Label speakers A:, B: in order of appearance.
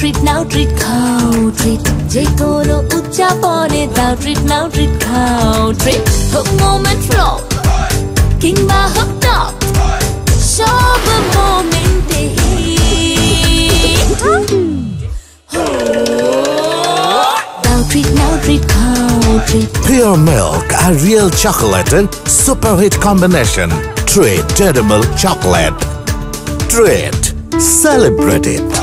A: treat now treat cow treat jay kono ucha pone tao treat now treat cow treat hook moment flow king ba hook top show the moment day tao treat now treat cow
B: Pure milk and real chocolate in super hit combination. Treat Edible Chocolate. Treat. Celebrate it.